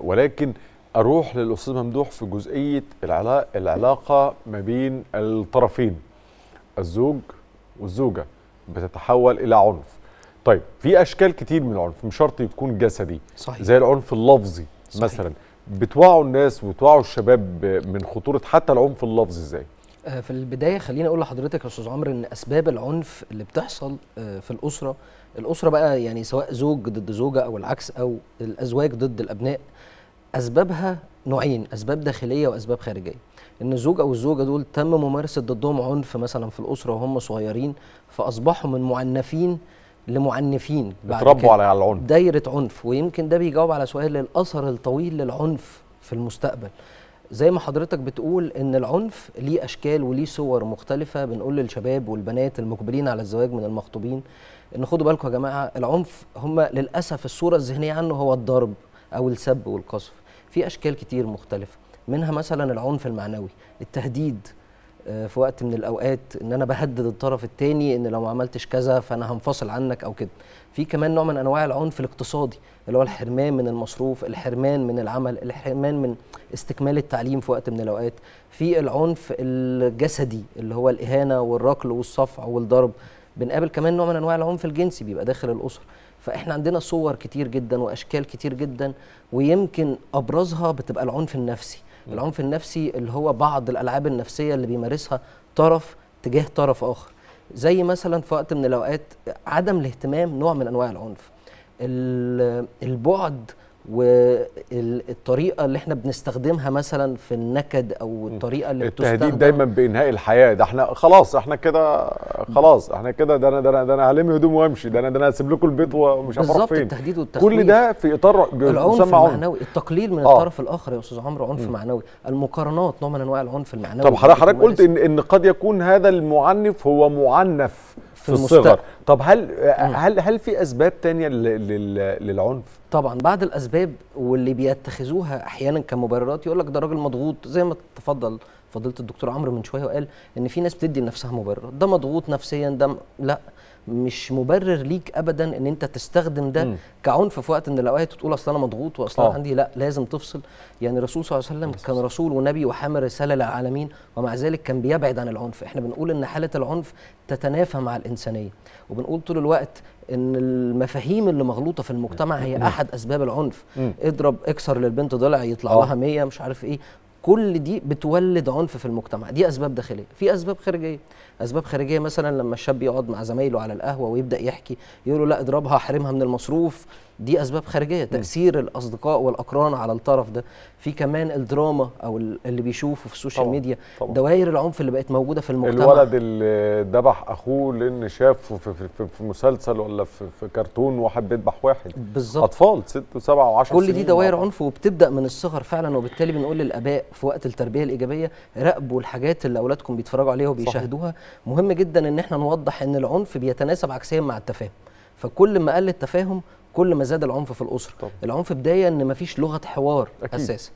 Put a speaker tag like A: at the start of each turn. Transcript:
A: ولكن أروح للأستاذ ممدوح في جزئية العلاقة ما بين الطرفين الزوج والزوجة بتتحول إلى عنف. طيب في أشكال كتير من العنف مش شرط يكون جسدي
B: صحيح.
A: زي العنف اللفظي
B: صحيح.
A: مثلا. بتوعوا الناس وتوعوا الشباب من خطورة حتى العنف اللفظي
B: إزاي؟ في البداية خليني أقول لحضرتك يا أستاذ عمرو إن أسباب العنف اللي بتحصل آه، في الأسرة الأسرة بقى يعني سواء زوج ضد زوجة أو العكس أو الأزواج ضد الأبناء أسبابها نوعين أسباب داخلية وأسباب خارجية. إن الزوج أو الزوجة دول تم ممارسة ضدهم عنف مثلا في الأسرة وهم صغيرين فأصبحوا من معنفين لمعنفين.
A: على على العنف.
B: دايرة عنف ويمكن ده بيجاوب على سؤال الأثر الطويل للعنف في المستقبل. زي ما حضرتك بتقول إن العنف ليه أشكال وليه صور مختلفة. بنقول للشباب والبنات المقبلين على الزواج من المخطوبين إن خدوا بالكم يا جماعة العنف هم للأسف الصورة الذهنية عنه هو الضرب أو السب والقذف. في أشكال كتير مختلفة منها مثلا العنف المعنوي التهديد في وقت من الأوقات إن أنا بهدد الطرف الثاني إن لو ما عملتش كذا فأنا هنفصل عنك أو كده. في كمان نوع من أنواع العنف الاقتصادي اللي هو الحرمان من المصروف الحرمان من العمل الحرمان من استكمال التعليم في وقت من الأوقات. في العنف الجسدي اللي هو الإهانة والركل والصفع والضرب. بنقابل كمان نوع من أنواع العنف الجنسي بيبقى داخل الأسرة. فإحنا عندنا صور كتير جدا وأشكال كتير جدا ويمكن أبرزها بتبقى العنف النفسي. العنف النفسي اللي هو بعض الألعاب النفسية اللي بيمارسها طرف تجاه طرف آخر. زي مثلا في وقت من الأوقات عدم الاهتمام نوع من أنواع العنف. ال- البعد والطريقة اللي إحنا بنستخدمها مثلا في النكد أو الطريقة اللي
A: التهديد
B: بتستخدم
A: دايما بإنهاء الحياة. ده إحنا خلاص إحنا كده خلاص إحنا كده ده أنا ده أنا ده أنا هلم هدوم وأمشي. ده أنا ده أنا هسيب لكم البيت ومش عارف أروح
B: بالظبط
A: فين.
B: التهديد والتخويف.
A: كل ده في إطار
B: العنف المعنوي التقليل من
A: آه.
B: الطرف الآخر يا أستاذ عمرو عنف معنوي. المقارنات نوع من أنواع العنف المعنوي.
A: طب حضرتك قلت. ان إن قد يكون هذا المعنف هو معنف. في,
B: في
A: الصغر
B: المستقبل.
A: طب هل هل هل في أسباب تانية لل- لل- للعنف
B: طبعا بعض الأسباب واللي بيتخذوها أحيانا كمبررات يقول لك ده راجل مضغوط زي ما تفضل فضيله الدكتور عمرو من شوية وقال إن في ناس بتدي لنفسها مبررات ده مضغوط نفسيا ده م- لا مش مبرر ليك ابدا إن أنت تستخدم ده
A: مم.
B: كعنف في وقت من الأوقات وتقول أصل أنا مضغوط وأصل أنا
A: آه.
B: عندي لا لازم تفصل يعني الرسول صلى الله عليه وسلم كان رسول ونبي وحامل رسالة للعالمين ومع ذلك كان بيبعد عن العنف إحنا بنقول إن حالة العنف تتنافى مع الإنسانية وبنقول طول الوقت إن المفاهيم اللي مغلوطة في المجتمع هي أحد أسباب العنف. اضرب اكسر للبنت ضلع يطلع
A: آه.
B: لها 100 مش عارف إيه كل دي بتولد عنف في المجتمع. دي أسباب داخلية. في أسباب خارجية. أسباب خارجية مثلا لما الشاب يقعد مع زمايله على القهوة ويبدأ يحكي يقول له لا اضربها احرمها من المصروف. دي أسباب خارجية. تأثير الأصدقاء والأقران على الطرف ده. في كمان الدراما أو ال- اللي بيشوفه في ال social
A: طبعاً،
B: ميديا.
A: طبعاً.
B: دوائر العنف اللي بقت موجودة في المجتمع.
A: الولد اللي ذبح أخوه لأن شافه في, في, في, في مسلسل ولا في, في كرتون واحد بيذبح واحد.
B: بالظبط.
A: أطفال ست وسبعة وعشر
B: كل
A: سنين
B: دي دوائر عنف وبتبدأ من الصغر فعلا وبالتالي بنقول للآباء في وقت التربية الإيجابية راقبوا الحاجات اللي أولادكم بيتفرجوا عليها وبيشاهدوها. مهم جدا إن إحنا نوضح إن العنف بيتناسب عكسيا مع التفاهم. فكل ما قل التفاهم كل ما زاد العنف في الأسرة.
A: طبعا.
B: العنف بداية إن مفيش لغة حوار
A: أكيد.
B: أساسا.